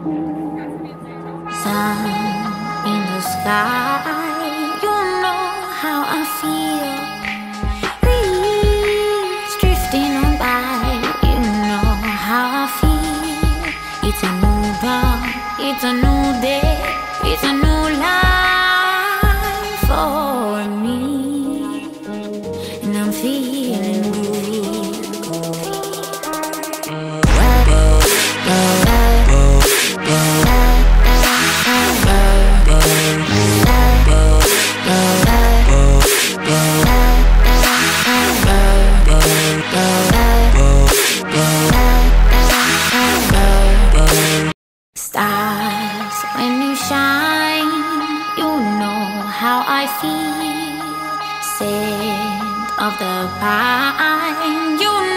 Sun in the sky, you know how I feel. Breeze drifting on by, you know how I feel. It's a new dawn, it's a new day, it's a new life for me, and I'm feeling. how I feel. Scent of the pine, you.